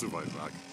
Soweit back.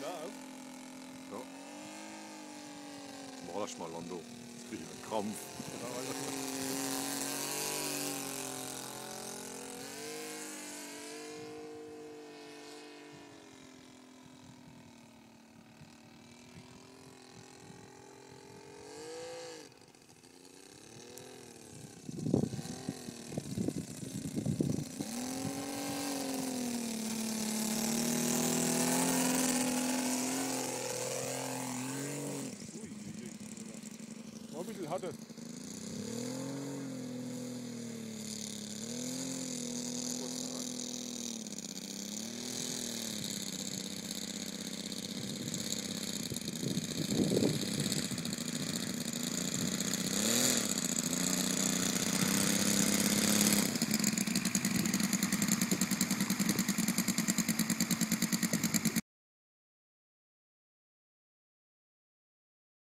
Da auch? Ja. Mal das mal an, du. Jetzt krieg ich einen Krampf. Bisschen hatte.